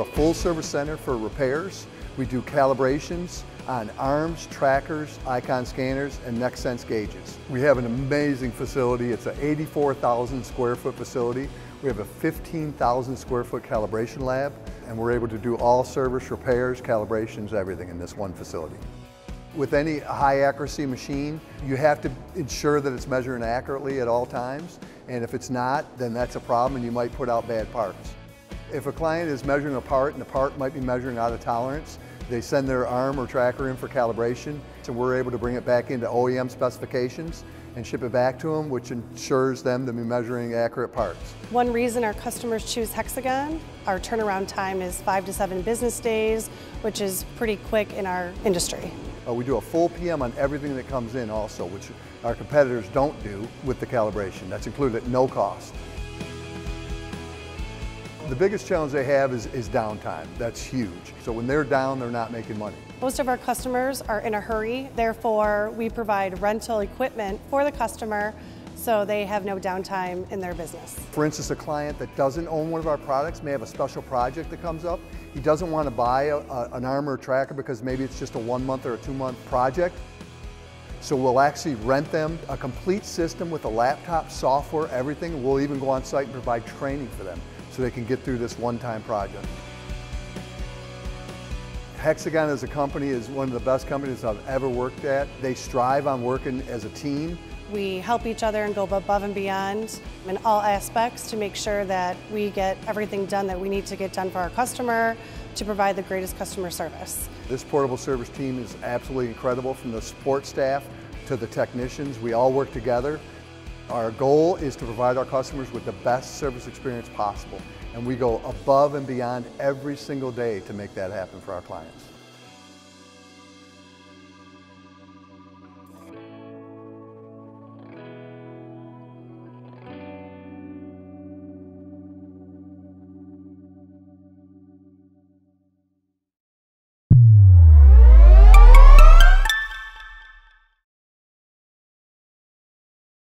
full service center for repairs. We do calibrations on arms, trackers, AICON scanners, and NextSense gauges. We have an amazing facility. It's an 84,000 square foot facility. We have a 15,000 square foot calibration lab, and we're able to do all service repairs, calibrations, everything in this one facility. With any high accuracy machine, you have to ensure that it's measuring accurately at all times, and if it's not, then that's a problem and you might put out bad parts. If a client is measuring a part and the part might be measuring out of tolerance, they send their arm or tracker in for calibration, so we're able to bring it back into OEM specifications and ship it back to them, which ensures them to be measuring accurate parts. One reason our customers choose Hexagon, our turnaround time is five to seven business days, which is pretty quick in our industry. Uh, we do a full PM on everything that comes in also, which our competitors don't do with the calibration. That's included at no cost. The biggest challenge they have is, is downtime. That's huge. So when they're down, they're not making money. Most of our customers are in a hurry, therefore we provide rental equipment for the customer so they have no downtime in their business. For instance, a client that doesn't own one of our products may have a special project that comes up. He doesn't want to buy a, a, an armor tracker because maybe it's just a one month or a two month project. So we'll actually rent them a complete system with a laptop, software, everything. We'll even go on site and provide training for them so they can get through this one-time project. Hexagon as a company is one of the best companies I've ever worked at. They strive on working as a team. We help each other and go above and beyond in all aspects to make sure that we get everything done that we need to get done for our customer to provide the greatest customer service. This portable service team is absolutely incredible from the support staff to the technicians. We all work together. Our goal is to provide our customers with the best service experience possible, and we go above and beyond every single day to make that happen for our clients.